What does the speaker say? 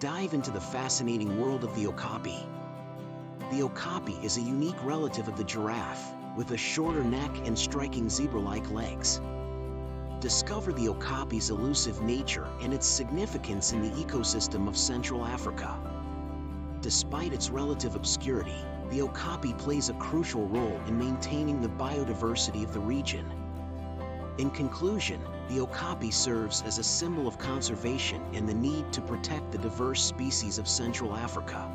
dive into the fascinating world of the okapi. The okapi is a unique relative of the giraffe, with a shorter neck and striking zebra-like legs. Discover the okapi's elusive nature and its significance in the ecosystem of Central Africa. Despite its relative obscurity, the okapi plays a crucial role in maintaining the biodiversity of the region. In conclusion, the okapi serves as a symbol of conservation and the need to protect the diverse species of Central Africa.